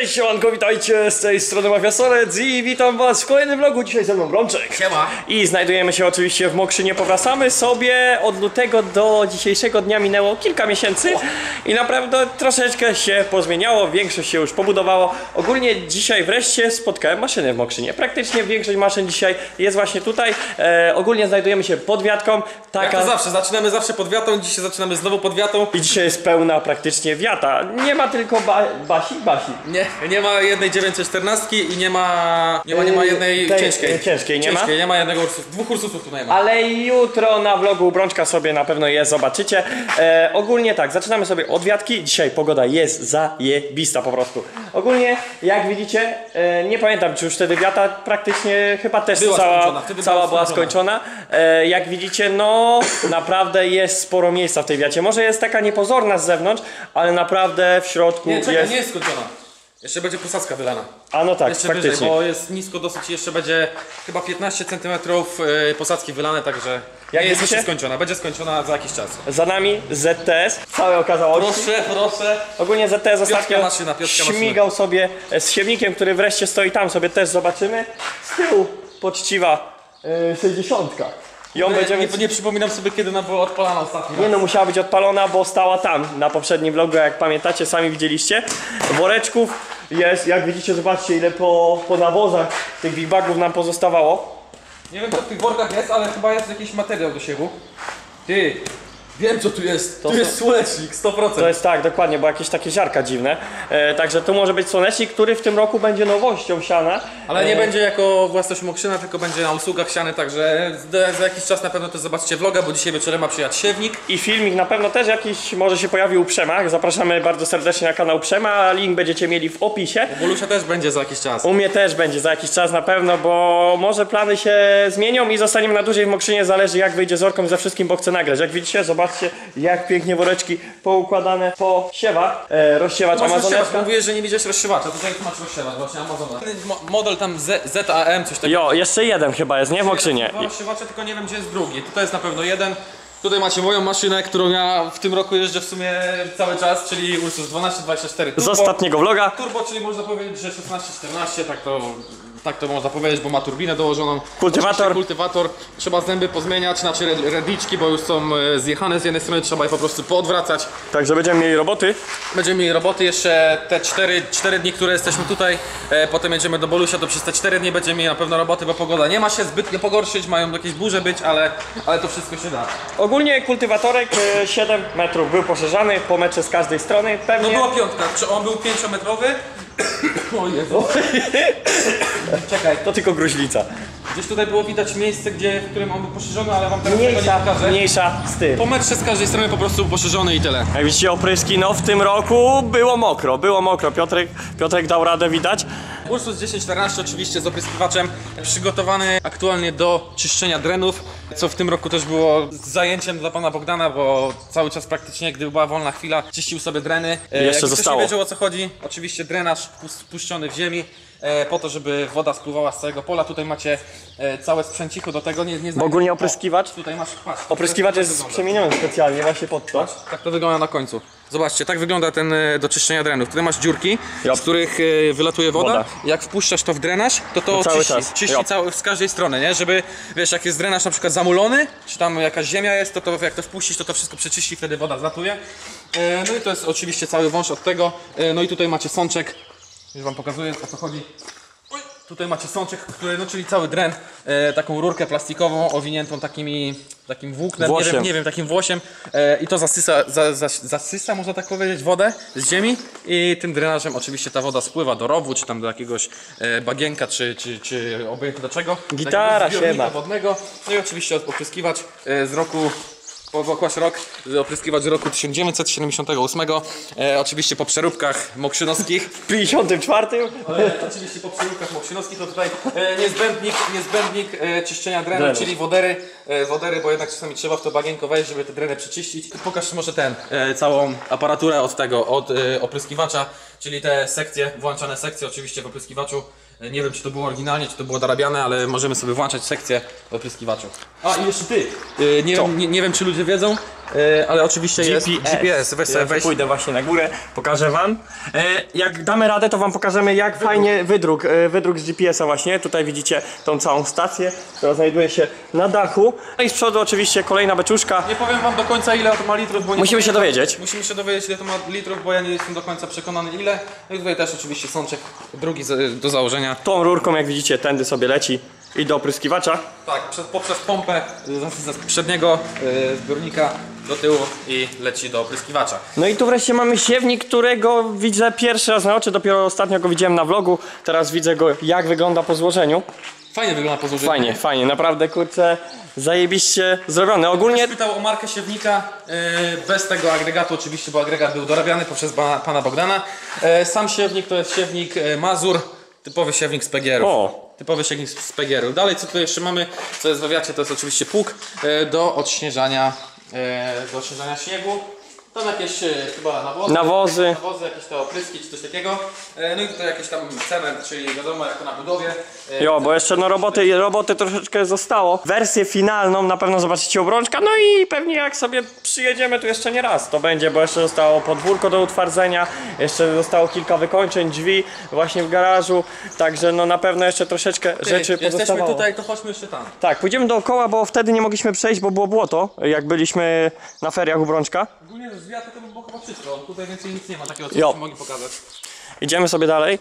Cześć siemanko, witajcie z tej strony Mafia Solec i witam was w kolejnym vlogu, dzisiaj ze mną Brączek. Siema. I znajdujemy się oczywiście w Mokrzynie, powracamy sobie od lutego do dzisiejszego dnia minęło kilka miesięcy i naprawdę troszeczkę się pozmieniało, większość się już pobudowało. Ogólnie dzisiaj wreszcie spotkałem maszyny w Mokrzynie, praktycznie większość maszyn dzisiaj jest właśnie tutaj. E, ogólnie znajdujemy się pod wiatką, Jak taka... to zawsze, zaczynamy zawsze pod wiatą, dzisiaj zaczynamy znowu pod wiatą. I dzisiaj jest pełna praktycznie wiata. Nie ma tylko ba Basi, Basi. Nie, nie ma jednej 914 i nie ma, nie ma, nie ma jednej Tej- ciężkiej. ciężkiej nie ma? Nie ma jednego Ursus, dwóch Ursusów tutaj nie ma. Ale jutro na vlogu Brączka sobie na pewno jest, zobaczycie. E, ogólnie tak, zaczynamy sobie od wiatki. Dzisiaj pogoda jest zajebista po prostu. Ogólnie, jak widzicie, e, nie pamiętam czy już wtedy wiata praktycznie chyba też Była cała, skończona, wtedy cała była była skończona. E, jak widzicie, no naprawdę jest sporo miejsca w tej wiacie. Może jest taka niepozorna z zewnątrz, ale naprawdę w środku Nie, czekaj, jest... nie jest skończona. Jeszcze będzie posadzka wylana. A no tak, Jeszcze faktycznie. wyżej, bo jest nisko dosyć i jeszcze będzie chyba 15 cm y, posadzki wylane, także Jak nie jest jeszcze skończona. Będzie skończona za jakiś czas. Za nami ZTS, całe okazałości. Proszę, proszę. Ogólnie ZTS ostatnio maszyna, Piotrka maszyna. śmigał sobie z siewnikiem, który wreszcie stoi tam, sobie też zobaczymy. Z tyłu poczciwa yy, 60. Będzie nie, mieć... nie, nie przypominam sobie kiedy ona była odpalana ostatnio. Nie no, musiała być odpalona, bo stała tam na poprzednim vlogu, jak pamiętacie, sami widzieliście. Woreczków jest, jak widzicie, zobaczcie ile po, po nawozach tych big bagów nam pozostawało. Nie wiem co w tych workach jest, ale chyba jest jakiś materiał do siewu. Ty, wiem co tu jest. To tu jest słonecznik, 100%. To jest tak, dokładnie, bo jakieś takie ziarka dziwne. E, także tu może być słonecznik, który w tym roku będzie nowością siana. Ale nie E, będzie jako własność Mokrzyna, tylko będzie na usługach siany, także za, jakiś czas na pewno to zobaczycie vloga, bo dzisiaj wieczorem ma przyjechać siewnik. I filmik na pewno też jakiś może się pojawi u Przema. Zapraszamy bardzo serdecznie na kanał Przema, link będziecie mieli w opisie. Bolusia też będzie za jakiś czas. U mnie też będzie za jakiś czas na pewno, bo może plany się zmienią i zostaniemy na dłużej w Mokrzynie, zależy jak wyjdzie z orką i ze wszystkim, bo chcę nagrać. Jak widzicie, zobaczcie jak pięknie woreczki poukładane po siewach. E, rozsiewacz, amazoneczka. mówiłeś, że nie widziałeś rozsiewacza, tutaj masz rozsiewacz, właśnie Amazona. Mo- Model tam Z, ZAM, coś takiego. Jo, jeszcze jeden chyba jest, nie? W Mokrzynie. Dwa rozsiewacze, tylko nie wiem gdzie jest drugi. Tutaj jest na pewno jeden. Tutaj macie moją maszynę, którą ja w tym roku jeżdżę w sumie cały czas, czyli Ursus 1224 Turbo. Z ostatniego vloga. Turbo, czyli można powiedzieć, że 16-14, tak to, tak to można powiedzieć, bo ma turbinę dołożoną. Kultywator. Kultywator. Trzeba zęby pozmieniać, znaczy red- redliczki, bo już są e, zjechane z jednej strony, trzeba je po prostu poodwracać. Także będziemy mieli roboty. Będziemy mieli roboty jeszcze te 4, 4 dni, które jesteśmy tutaj. E, potem jedziemy do Bolusia, to przez te 4 dni będziemy mieli na pewno roboty, bo pogoda nie ma się zbytnio pogorszyć, mają jakieś burze być, ale, ale to wszystko się da. Ogólnie kultywatorek e, 7 metrów był poszerzany po metrze z każdej strony. No Pewnie była piątka, czy on był 5-metrowy? O Jezu. Czekaj, to tylko gruźlica. gdzieś tutaj było widać miejsce, gdzie, w którym on był poszerzony, ale wam teraz tego nie Mniejsza, pokażę. mniejsza z tym. Po metrze z każdej strony po prostu poszerzony i tyle. Jak widzicie opryski, no w tym roku było mokro, było mokro. Piotrek, Piotrek dał radę widać. Ursus 1014 oczywiście z opryskiwaczem przygotowany aktualnie do czyszczenia drenów, co w tym roku też było zajęciem dla pana Bogdana, bo cały czas praktycznie, gdy była wolna chwila, czyścił sobie dreny. E, jeszcze ktoś zostało. nie wiedział o co chodzi, oczywiście drenaż pus- puszczony w ziemi. E, Po to, żeby woda spływała z całego pola. Tutaj macie e, całe sprzęcicho do tego. Nie, nie Bo ogólnie opryskiwacz, Tutaj masz, patrz. opryskiwacz jest przemieniony specjalnie właśnie pod to. Tak to wygląda na końcu. Zobaczcie, tak wygląda ten e, do czyszczenia drenów. Tutaj masz dziurki, Jop. z których wylatuje woda. Woda. Jak wpuszczasz to w drenaż, to to To cały czyści, czas. czyści cały, z każdej strony, nie? Żeby, wiesz, jak jest drenaż na przykład zamulony, czy tam jakaś ziemia jest, to, to jak to wpuścisz, to to wszystko przeczyści, wtedy woda zlatuje. No i to jest oczywiście cały wąż od tego. No i tutaj macie sączek, już wam pokazuję o co chodzi. Tutaj macie sączek, który, no czyli cały dren, e, taką rurkę plastikową owiniętą takimi, takim włóknem, nie Włosiem. wiem, nie wiem, takim włosiem e, i to zasysa, za, za, zasysa, można tak powiedzieć, wodę z ziemi i tym drenażem oczywiście ta woda spływa do rowu, czy tam do jakiegoś e, bagienka, czy, czy, czy obojętnie do czego. Gitara, zbiornika siema. wodnego. No i oczywiście opryskiwacz e, z roku Powokłaś rok, opryskiwacz roku 1978, e, oczywiście po przeróbkach mokrzynowskich. W 54 E, oczywiście po przeróbkach mokrzynowskich to tutaj e, niezbędnik, niezbędnik e, czyszczenia drenu, Drenu. czyli wodery, e, wodery, bo jednak czasami trzeba w to bagienko wejść, żeby te dreny przeczyścić. Pokaż może ten, e, całą aparaturę od tego, od e, opryskiwacza, czyli te sekcje, włączane sekcje oczywiście w opryskiwaczu. Nie wiem czy to było oryginalnie, czy to było dorabiane, ale możemy sobie włączać sekcję opryskiwaczu. A i jeszcze ty, e, nie, wiem, nie, nie wiem czy ludzie wiedzą, e, ale oczywiście jest GPS. Weź sobie Ja weź. pójdę właśnie na górę, pokażę wam. E, jak damy radę, to wam pokażemy jak fajnie wydruk, e, wydruk z GPS-a właśnie. Tutaj widzicie tą całą stację, która znajduje się na dachu. No i z przodu oczywiście kolejna beczuszka. Nie powiem wam do końca ile to ma litrów, bo nie Musimy się dowiedzieć. Musimy się dowiedzieć ile to ma litrów, bo ja nie jestem do końca przekonany ile. No i tutaj też oczywiście sączek drugi z, do założenia. Tą rurką, jak widzicie, tędy sobie leci i do opryskiwacza. Tak, przez, poprzez pompę y, z, z przedniego y, zbiornika do tyłu i leci do opryskiwacza. No i tu wreszcie mamy siewnik, którego widzę pierwszy raz na oczy, dopiero ostatnio go widziałem na vlogu, teraz widzę go jak wygląda po złożeniu. Fajnie wygląda po złożeniu. Fajnie, fajnie, naprawdę kurczę, zajebiście zrobione. Ogólnie Ktoś pytał o markę siewnika, y, bez tego agregatu oczywiście, bo agregat był dorabiany poprzez pana, Bogdana. E, Sam siewnik to jest siewnik Mazur, typowy siewnik z PGR-ów. O. Typowy siewnik z PGR-ów. Dalej co tutaj jeszcze mamy, co jest w wywiadzie, to jest oczywiście pług e, do odśnieżania, e, do odśnieżania śniegu. Tam jakieś e, chyba nawozy, Nawozy. nawozy, jakieś te opryski czy coś takiego. E, No i tutaj jakiś tam cement, czyli wiadomo jak to na budowie. E, Jo, bo jeszcze no roboty, roboty troszeczkę zostało. Wersję finalną na pewno zobaczycie obrączka, no i pewnie jak sobie przyjedziemy tu jeszcze nie raz to będzie, bo jeszcze zostało podwórko do utwardzenia, jeszcze zostało kilka wykończeń, drzwi właśnie w garażu, także no na pewno jeszcze troszeczkę rzeczy Jesteśmy pozostawało. tutaj, to chodźmy jeszcze tam. Tak, pójdziemy dookoła, bo wtedy nie mogliśmy przejść, bo było błoto, jak byliśmy na feriach u Brączka. Ogólnie rzecz to by było chyba wszystko. Tutaj więcej nic nie ma takiego, co Jo. byśmy mogli pokazać. Idziemy sobie dalej.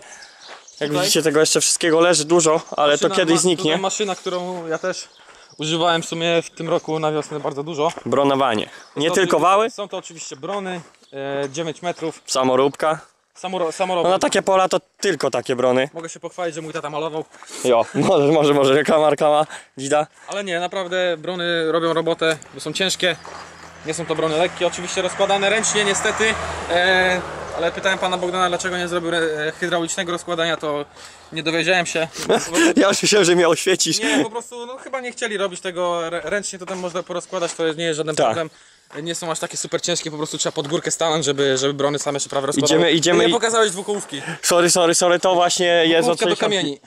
Jak Tutaj? widzicie tego jeszcze wszystkiego leży dużo, ale to Maszyna- kiedyś ma- zniknie. Tutaj maszyna, którą ja też używałem w sumie w tym roku na wiosnę bardzo dużo. Bronowanie. Nie To- tylko wały, Są to oczywiście brony, e, 9 metrów. samoróbka. Samoro, samorobot. No na takie pola to tylko takie brony. Mogę się pochwalić, że mój tata malował. Jo, może, może, może, jaka marka ma, dzida. Ale nie, naprawdę brony robią robotę, bo są ciężkie. Nie są to brony lekkie, oczywiście rozkładane ręcznie niestety. E, ale pytałem pana Bogdana, dlaczego nie zrobił e, hydraulicznego rozkładania, to nie dowiedziałem się. Ja już myślałem, że mnie oświecisz. Nie, po prostu no, chyba nie chcieli robić tego rę- ręcznie, to tam można porozkładać, to nie jest żaden Tak. problem. Nie są aż takie super ciężkie, po prostu trzeba pod górkę stanąć, żeby, żeby brony same się prawie rozkładały. Idziemy- idziemy Nie i- pokazałeś dwukołówki. Sorry, sorry, sorry, to właśnie jest od Kołówka do 60. kamieni.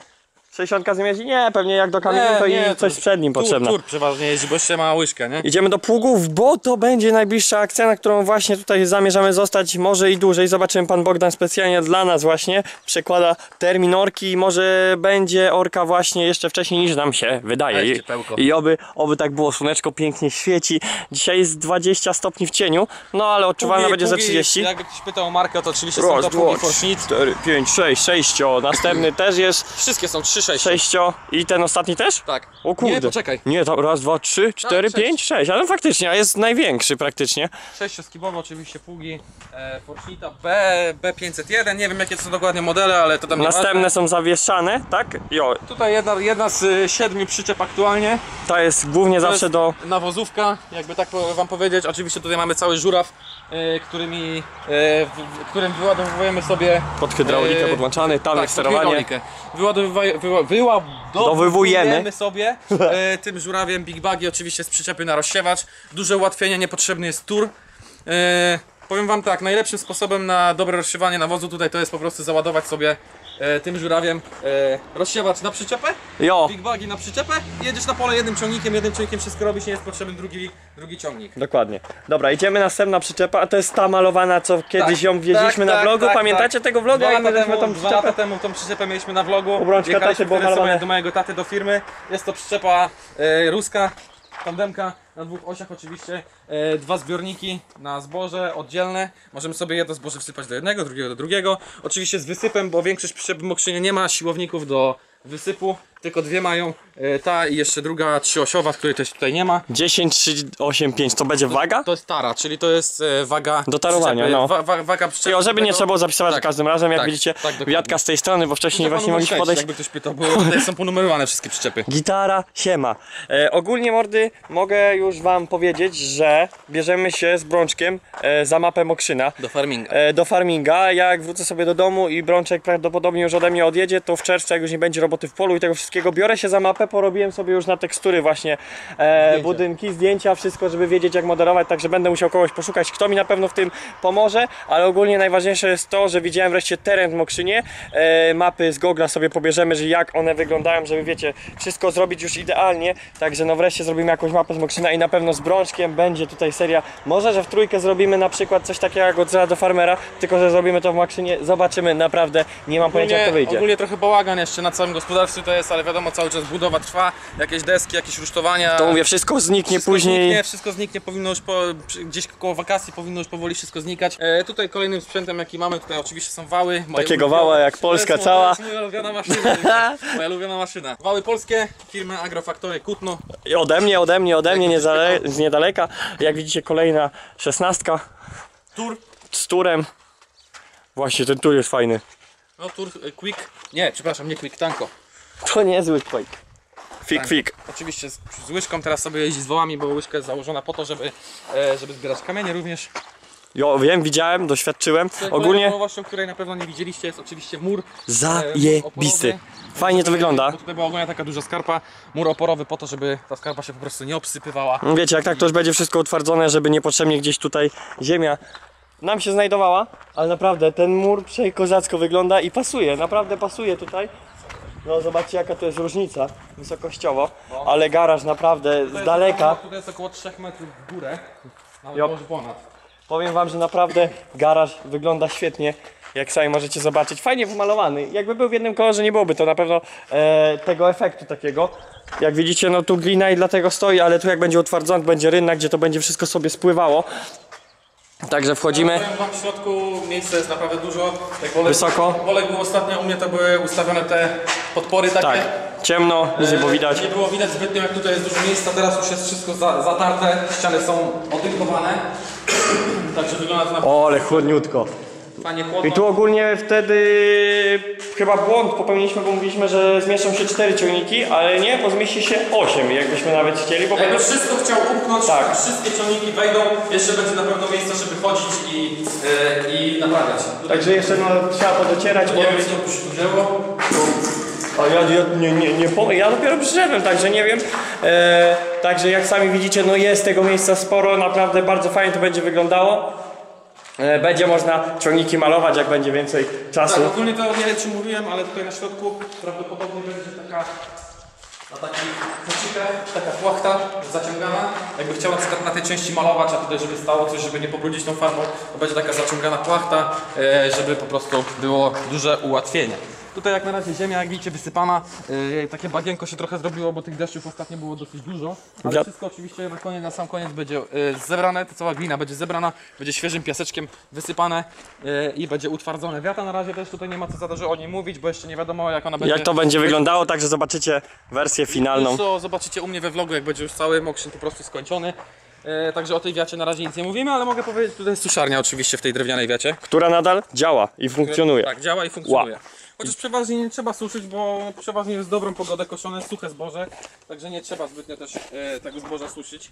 60 zmieści? Nie, pewnie jak do kamieni to i coś przed nim tur, potrzebne. Tur przeważnie jeździ, bo jeszcze ma łyżkę, nie? Idziemy do pługów, bo to będzie najbliższa akcja, na którą właśnie tutaj zamierzamy zostać, może i dłużej. Zobaczymy, pan Bogdan specjalnie dla nas właśnie przekłada termin orki i może będzie orka właśnie jeszcze wcześniej niż nam się wydaje. I. I oby, oby tak było, słoneczko pięknie świeci. Dzisiaj jest 20 stopni w cieniu, no ale odczuwalna Pługi- będzie ze pługi, 30. Jak ktoś pytał o markę, to oczywiście Raz, są to dwa, pługi Forsznitz. 4, 5, 6, 6. Następny też jest Wszystkie są 3-6. 6 i ten ostatni też? Tak. O kurde. Nie, poczekaj. Nie, to raz, dwa, trzy, cztery, sześć. pięć, sześć. Ale faktycznie, a jest największy praktycznie. 6-skibowe oczywiście pługi e, B, B501, nie wiem jakie to są dokładnie modele, ale to tam Następne nieważne. są zawieszane, tak? Jo, Tutaj jedna, jedna z y, siedmiu przyczep aktualnie. ta jest głównie To zawsze jest do... nawozówka, jakby tak po- wam powiedzieć. Oczywiście tutaj mamy cały żuraw, e, którymi, e, w, w, którym wyładowujemy sobie Pod hydraulikę e, podłączany, tam tak, jest pod sterowanie. hydraulikę. Wyładowywaj- wyła- wyładowujemy Dowywujemy. sobie e, tym żurawiem Big Bagi oczywiście z przyczepy na rozsiewacz. Duże ułatwienie, niepotrzebny jest tur. E, powiem wam tak, najlepszym sposobem na dobre rozsiewanie nawozu tutaj to jest po prostu załadować sobie e, tym żurawiem e, rozsiewacz na przyczepę Jo, Big bagi na przyczepę, jedziesz na pole jednym ciągnikiem, jednym ciągnikiem wszystko robisz, nie jest potrzebny drugi, drugi ciągnik. dokładnie. Dobra, idziemy następna przyczepa, a to jest ta malowana, co kiedyś Tak, ją wieźliśmy tak, na tak, vlogu. tak, Pamiętacie tak. tego vloga, Dwa jak lata, mieliśmy temu, tą dwa lata przyczepę? temu tą przyczepę mieliśmy na vlogu. Obrączka Jechaliśmy taty było wtedy sobie malowane. do mojego taty do firmy. Jest to przyczepa e, ruska, tandemka na dwóch osiach oczywiście. E, dwa zbiorniki na zboże oddzielne. Możemy sobie jedno zboże wsypać do jednego, drugiego do drugiego. Oczywiście z wysypem, bo większość przyczep Mokrzynie nie ma siłowników do wysypu. Tylko dwie mają. E, ta i jeszcze druga trzyosiowa, której też tutaj nie ma. 10, 3, 8, 5, to będzie waga? To jest tara, czyli to jest e, waga Do tarowania, przyczepy, no. Wa, wa, waga przyczepy. Jo, żeby nie tego- trzeba było zapisywać za Tak, każdym razem, jak tak, widzicie, tak, dokładnie. wiatka z tej strony, bo wcześniej Muszę właśnie mogliśmy śledzić, podejść. Jakby ktoś pytał, bo tutaj są ponumerowane wszystkie przyczepy. Gitara, siema. E, ogólnie mordy, mogę już wam powiedzieć, że bierzemy się z Brączkiem e, za mapę Mokrzyna. Do farminga. e, do farminga. Jak wrócę sobie do domu i Brączek prawdopodobnie już ode mnie odjedzie, to w czerwcu, jak już nie będzie roboty w polu i tego wszystkiego wszystkiego. Biorę się za mapę, porobiłem sobie już na tekstury właśnie e, budynki, zdjęcia, wszystko, żeby wiedzieć jak moderować, także będę musiał kogoś poszukać, kto mi na pewno w tym pomoże, ale ogólnie najważniejsze jest to, że widziałem wreszcie teren w Mokrzynie, e, mapy z Google'a sobie pobierzemy, że jak one wyglądają, żeby wiecie, wszystko zrobić już idealnie, także no wreszcie zrobimy jakąś mapę z Mokrzyna i na pewno z Brączkiem będzie tutaj seria, może, że w trójkę zrobimy na przykład coś takiego jak od zera do farmera, tylko, że zrobimy to w Mokrzynie, zobaczymy, naprawdę nie mam pojęcia jak to wyjdzie. ogólnie trochę bałagan jeszcze na całym gospodarstwie to jest, ale wiadomo, cały czas budowa trwa, jakieś deski, jakieś rusztowania. To mówię, wszystko zniknie Wszystko później. Zniknie, wszystko zniknie, powinno już po, gdzieś koło wakacji powinno już powoli wszystko znikać. E, tutaj kolejnym sprzętem jaki mamy, tutaj oczywiście są wały. Takiego ulubione. wała jak Polska cała. To jest moja ulubiona maszyna. moja ulubiona maszyna. Wały polskie, firmy Agrofactory Kutno. I Ode mnie, ode mnie, ode mnie niezale- z niedaleka. Jak widzicie kolejna szesnastka Tur, z turem. Właśnie ten tur jest fajny. no tur, e, Quick, nie, przepraszam, nie Quick, Tanko. To niezły quake. Fik, fik. Oczywiście z, z łyżką teraz sobie jeździ z wołami, bo łyżka jest założona po to, żeby, e, żeby zbierać kamienie również. Jo, wiem, widziałem, doświadczyłem. Ogólnie nowością, której na pewno nie widzieliście jest oczywiście mur. e, zajebisty. Fajnie to wygląda. Bo tutaj była ogólnie taka duża skarpa, mur oporowy po to, żeby ta skarpa się po prostu nie obsypywała. Wiecie, jak tak to już będzie wszystko utwardzone, żeby niepotrzebnie gdzieś tutaj ziemia nam się znajdowała, ale naprawdę ten mur przekozacko wygląda i pasuje, naprawdę pasuje tutaj. No zobaczcie jaka to jest różnica wysokościowo, ale garaż naprawdę z daleka. Tutaj jest około 3 metrów w górę, nawet Jop. może ponad. Powiem wam, że naprawdę garaż wygląda świetnie. Jak sami możecie zobaczyć, fajnie wymalowany. Jakby był w jednym kolorze, nie byłoby to na pewno e, tego efektu takiego. Jak widzicie, no tu glina i dlatego stoi, ale tu jak będzie utwardzony, będzie rynek, gdzie to będzie wszystko sobie spływało. Także wchodzimy. Wam, w środku miejsca jest naprawdę dużo. Jak Wysoko. Bolek był ostatnio u mnie, to były ustawione te podpory takie. Tak, ciemno, nic nie było widać. Nie było widać zbytnio, jak tutaj jest dużo miejsca. Teraz już jest wszystko za, zatarte, ściany są otynkowane. Także wygląda to naprawdę O, ale chłodniutko. Fajnie chłodno. I tu ogólnie wtedy chyba błąd popełniliśmy, bo mówiliśmy, że zmieszczą się cztery ciągniki, ale nie, bo zmieści się 8, jakbyśmy nawet chcieli, bo Jakby będą... wszystko chciał upchnąć, Tak. wszystkie ciągniki wejdą, jeszcze będzie na pewno miejsce, żeby chodzić i, e, i naprawiać. Tutaj Także jeszcze no, trzeba podocierać, bo... nie wiem, co tu się tu działo. A ja, ja, nie, nie, nie po, ja dopiero przyszedłem, także nie wiem. E, także jak sami widzicie, no jest tego miejsca sporo, naprawdę bardzo fajnie to będzie wyglądało. E, będzie można ciągniki malować, jak będzie więcej czasu. Tak, ogólnie to nie wiem czy mówiłem, ale tutaj na środku prawdopodobnie będzie taka na takich koczykach, taka płachta zaciągana. Jakby chciał na tej części malować, a tutaj żeby stało coś, żeby nie pobrudzić tą farbą, to będzie taka zaciągana płachta, e, żeby po prostu było duże ułatwienie. Tutaj jak na razie ziemia, jak widzicie, wysypana. E, takie bagienko się trochę zrobiło, bo tych deszczów ostatnio było dosyć dużo. Ale wszystko oczywiście na koniec, na sam koniec będzie e, zebrane, ta cała glina będzie zebrana, będzie świeżym piaseczkiem wysypane e, i będzie utwardzone. Wiata na razie też tutaj nie ma co za dużo o niej mówić, bo jeszcze nie wiadomo jak ona będzie. Jak to będzie wyglądało, także zobaczycie wersję finalną. Co zobaczycie u mnie we vlogu, jak będzie już cały mokrzyn po prostu skończony. E, także o tej wiacie na razie nic nie mówimy, ale mogę powiedzieć, tutaj jest suszarnia oczywiście w tej drewnianej wiacie. Która nadal działa i funkcjonuje. Tak, działa i funkcjonuje. Chociaż przeważnie nie trzeba suszyć, bo przeważnie jest dobrą pogodę koszone, suche zboże, także nie trzeba zbytnio też e, tego zboża suszyć.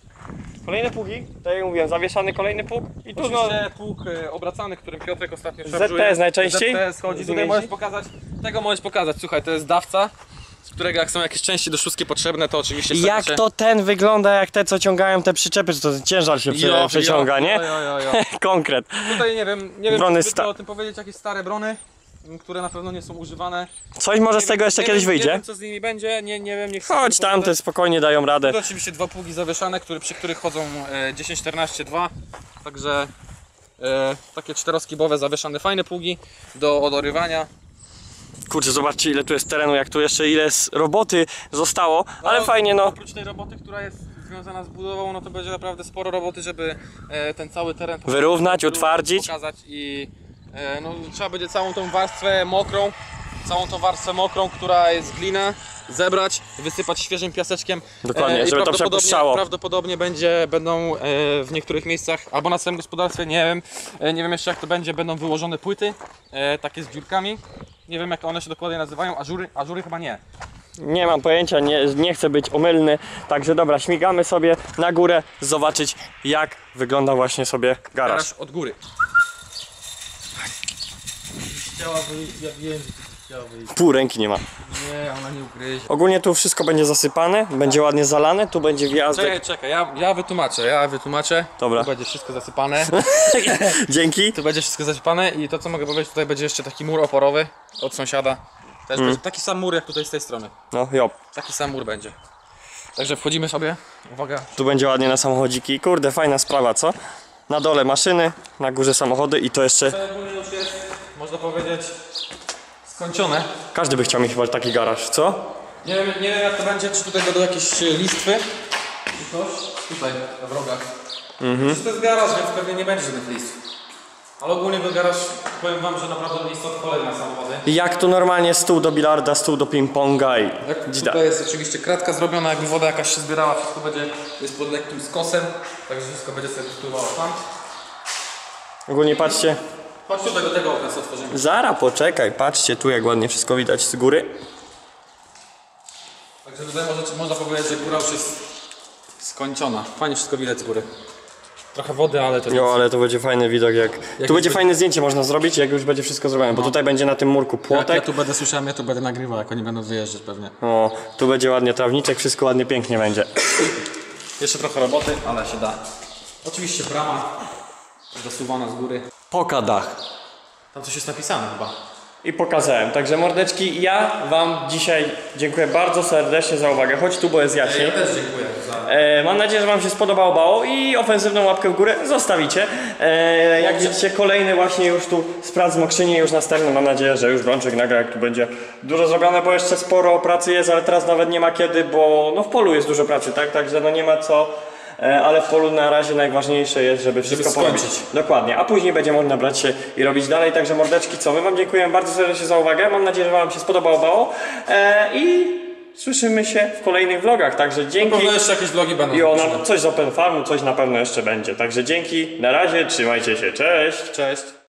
Kolejne pługi, tak jak mówiłem, zawieszany kolejny pług i tu no, Oczywiście pług e, obracany, którym Piotrek ostatnio szarżuje. ZTS najczęściej? ZTS chodzi, Z tutaj możesz pokazać, tego możesz pokazać, słuchaj, to jest dawca, z którego jak są jakieś części do szóstki potrzebne, to oczywiście jak to ten wygląda, jak te co ciągają te przyczepy, że to ciężar się Jo, przeciąga, jo, nie? jo, jo, jo. Konkret. Tutaj nie wiem, nie wiem Brony czy o tym powiedzieć, jakieś stare brony, które na pewno nie są używane. Coś może z tego jeszcze kiedyś wiem, Nie wyjdzie. wiem co z nimi będzie, nie, nie wiem, nie chcę Chodź tego tam, te powiedzieć. spokojnie dają radę. To oczywiście dwa pługi zawieszane, które, przy których chodzą e, 10-14-2, także e, takie czteroskibowe zawieszane fajne pługi do odorywania. Kurczę, zobaczcie ile tu jest terenu, jak tu jeszcze ile z roboty zostało, ale No, fajnie no. Oprócz tej roboty, która jest związana z budową, no to będzie naprawdę sporo roboty, żeby e, ten cały teren po Wyrównać, utwardzić. pokazać i no, trzeba będzie całą tą warstwę mokrą, całą tą warstwę mokrą, która jest glina, zebrać, wysypać świeżym piaseczkiem. Dokładnie, i żeby to prawdopodobnie- przepuszczało. Prawdopodobnie będzie, będą e, w niektórych miejscach, albo na całym gospodarstwie, nie wiem, e, nie wiem jeszcze jak to będzie, będą wyłożone płyty, e, takie z dziurkami. Nie wiem jak one się dokładnie nazywają, ażury, ażury chyba nie. Nie mam pojęcia, nie, nie chcę być omylny. Także dobra, śmigamy sobie na górę, zobaczyć jak wygląda właśnie sobie garaż. Garaż od góry. Chciałaby jak język. Pół ręki nie ma. Nie, ona nie ugryzie. Ogólnie tu wszystko będzie zasypane, będzie ładnie zalane, tu będzie wjazdek. Czekaj, czekaj, ja, ja wytłumaczę, ja wytłumaczę. Dobra. Tu będzie wszystko zasypane. Dzięki. Tu będzie wszystko zasypane i to co mogę powiedzieć, tutaj będzie jeszcze taki mur oporowy od sąsiada. Też będzie taki sam mur jak tutaj z tej strony. No jo, Taki sam mur będzie. Także wchodzimy sobie. Uwaga. tu będzie ładnie na samochodziki. Kurde, fajna sprawa, co? Na dole maszyny, na górze samochody i to jeszcze... To ogólnie już jest, można powiedzieć, skończone. Każdy by chciał mieć chyba taki garaż, co? Nie wiem, nie wiem jak to będzie, czy tutaj będą jakieś e, listwy, czy coś. Tutaj, na wrogach. Mhm. To jest garaż, więc pewnie nie będzie żadnych listw. Ale ogólnie był garaż, powiem wam, że naprawdę list od kolei na samochody. Jak tu normalnie stół do bilarda, stół do ping-ponga i... Jak dzida. tutaj jest oczywiście kratka zrobiona, jakby woda jakaś się zbierała, wszystko będzie, jest pod lekkim skosem, także wszystko będzie sobie wpływało tam. Ogólnie patrzcie, Chodź tutaj do tego okna, co otworzymy. Zara, poczekaj, patrzcie tu jak ładnie wszystko widać z góry. Także tutaj może, można powiedzieć, że góra już jest skończona. Fajnie wszystko widać z góry. Trochę wody, ale to Jo, ale to będzie fajny widok jak... Tu już będzie fajne zdjęcie można zrobić jak już będzie wszystko zrobione, bo tutaj będzie na tym murku Jak ja płotek. tu będę słyszałem, ja tu będę nagrywał, jak oni będą wyjeżdżać pewnie. O, tu będzie ładnie trawniczek, wszystko ładnie, pięknie będzie. Jeszcze trochę roboty, ale się da. Oczywiście brama zasuwana z góry. Poka dach. Tam coś jest napisane chyba. I pokazałem. Także mordeczki, ja wam dzisiaj dziękuję bardzo serdecznie za uwagę. Chodź tu, bo jest jaśniej. też dziękuję za... E, mam nadzieję, że Wam się spodobało bało i ofensywną łapkę w górę zostawicie. E, jak widzicie, kolejny właśnie już tu z prac w Mokrzynie już następny. Mam nadzieję, że już Brączek nagra, jak tu będzie dużo zrobione, bo jeszcze sporo pracy jest, ale teraz nawet nie ma kiedy, bo no w polu jest dużo pracy, tak? Także no nie ma co. E, ale w polu na razie najważniejsze jest, żeby wszystko porobić. Dokładnie, a później będzie można brać się i robić dalej. Także mordeczki, co? My Wam dziękujemy bardzo serdecznie za uwagę. Mam nadzieję, że Wam się spodobało bało. E, I słyszymy się w kolejnych vlogach. Także dzięki. Pewno jeszcze jakieś vlogi będą. I ona, coś z Open Farmu, coś na pewno jeszcze będzie. Także dzięki, na razie, trzymajcie się, cześć! Cześć.